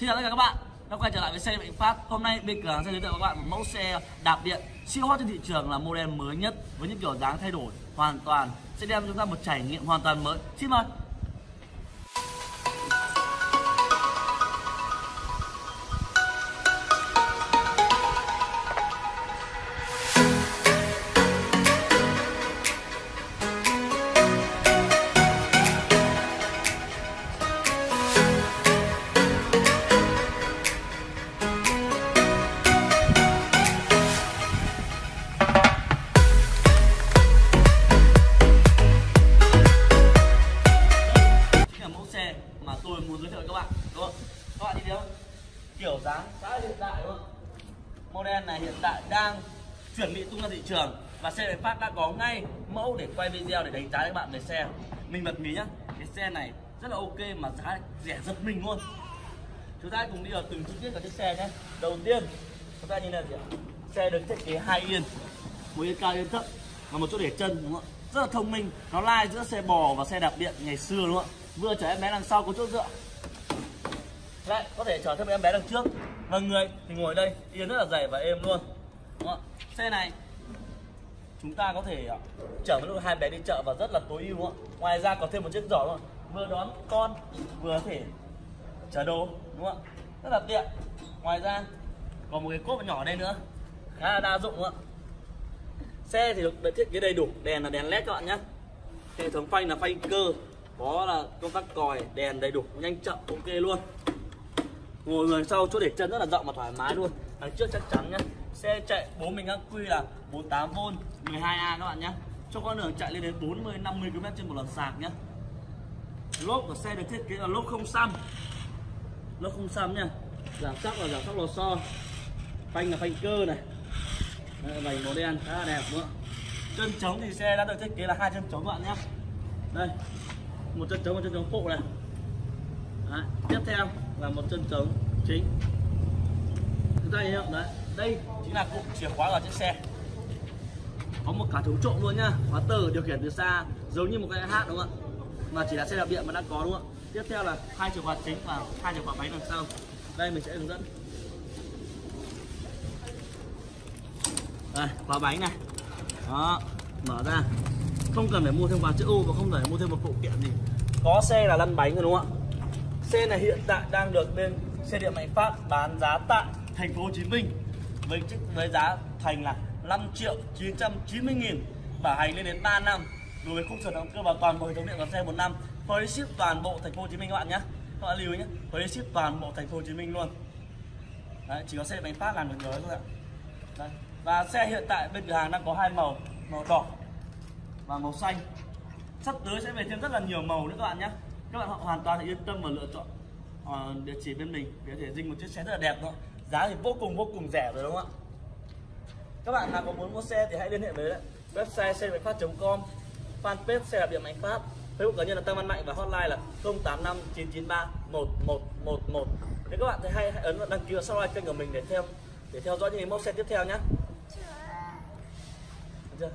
Xin chào tất cả các bạn. Đã quay trở lại với xe Mạnh Phát Hôm nay bên cửa hàng sẽ giới thiệu các bạn một mẫu xe đạp điện siêu hot trên thị trường là model mới nhất với những kiểu dáng thay đổi hoàn toàn, sẽ đem chúng ta một trải nghiệm hoàn toàn mới. Xin mời. Bạn đúng. Không các bạn nhìn thấy không? Kiểu dáng khá hiện đại, đúng không? Model này hiện tại đang chuẩn bị tung ra thị trường và xe này phát đã có ngay mẫu để quay video để đánh giá các bạn về xe. Mình bật mí nhá. Cái xe này rất là ok mà giá rẻ giật mình luôn. Chúng ta cùng đi vào từng chi tiết của chiếc xe nhé. Đầu tiên, chúng ta nhìn là gì ạ? Xe được thiết kế hai yên, một yên cao yên thấp và một chỗ để chân, đúng không ạ? Rất là thông minh. Nó lai giữa xe bò và xe đạp điện ngày xưa, đúng không ạ? Vừa chở em bé đằng sau có chỗ dựa lại có thể chở thêm em bé đằng trước. Và người thì ngồi đây. Yên rất là dày và êm luôn. Đúng không? Xe này, chúng ta có thể à, chở với hai bé đi chợ và rất là tối ưu ngoài ra có thêm một chiếc giỏ luôn. Vừa đón con, vừa có thể chở đồ, đúng không ạ? Rất là tiện. Ngoài ra còn một cái cốp nhỏ ở đây nữa. Khá là đa dụng, đúng không ạ? Xe thì được thiết kế đầy đủ. Đèn là đèn led các bạn nhé. Hệ thống phanh là phanh cơ. Có là công tắc còi, đèn đầy đủ, nhanh chậm, ok luôn ngồi người sau chỗ để chân rất là rộng và thoải mái luôn. Đằng trước chắc chắn nhé xe chạy bố mình ắc quy là 48V 12A các bạn nhé cho con đường chạy lên đến 40 50 km trên một lần sạc nhé lốp của xe được thiết kế là lốp không xăm. Lốp không xăm nha giảm sắc là giảm sắc lò xo. Phanh là phanh cơ này. Đây, vành màu đen khá là đẹp đúng không chân trống thì xe đã được thiết kế là hai chân trống các bạn nhé đây một chân trống một chân trống phụ này. Đấy. tiếp theo là một chân trống chính. Chúng ta đấy, đây chính là cụm chìa khóa ở chiếc xe. Có một cả chống trộm luôn nhá, khóa từ điều khiển từ xa, giống như một cái hát đúng không ạ? Mà chỉ là xe đạp điện mà đã có đúng không ạ? Tiếp theo là hai chìa khóa chính và hai chìa khóa bánh đằng sau. Đây, mình sẽ hướng dẫn. Đây, khóa bánh này. Đó, mở ra. Không cần phải mua thêm khóa chữ U và không cần phải mua thêm một phụ kiện gì. Có xe là lăn bánh rồi đúng không ạ? Xe này hiện tại đang được bên xe điện Mạnh Phát bán giá tại thành phố Hồ Chí Minh với chiếc với giá thành là 5 triệu 990 nghìn. Bảo hành lên đến 3 năm. Đối với khung sửa động cơ và toàn bộ hệ thống điện của xe 1 năm phối ship toàn bộ thành phố Hồ Chí Minh các bạn nhé. Các bạn lưu ý nhé phối ship toàn bộ thành phố Hồ Chí Minh luôn. Đấy, chỉ có xe Mạnh Phát làm được nhớ thôi ạ. Đấy. và xe hiện tại bên cửa hàng đang có hai màu màu đỏ và màu xanh. Sắp tới sẽ về thêm rất là nhiều màu nữa các bạn nhé. Các bạn hoàn toàn yên tâm và lựa chọn uh, địa chỉ bên mình để thể dinh một chiếc xe rất là đẹp nữa, giá thì vô cùng vô cùng rẻ rồi đúng không ạ? Các bạn nào có muốn mua xe thì hãy liên hệ với đấy. website xe máy phát com fanpage xe đạp điện mạnh phát facebook cá nhân là tăng văn mạnh và hotline là 085 993 1111 nếu các bạn thấy hay hãy ấn vào đăng ký và subscribe kênh của mình để theo để theo dõi những mẫu xe tiếp theo nhé chưa?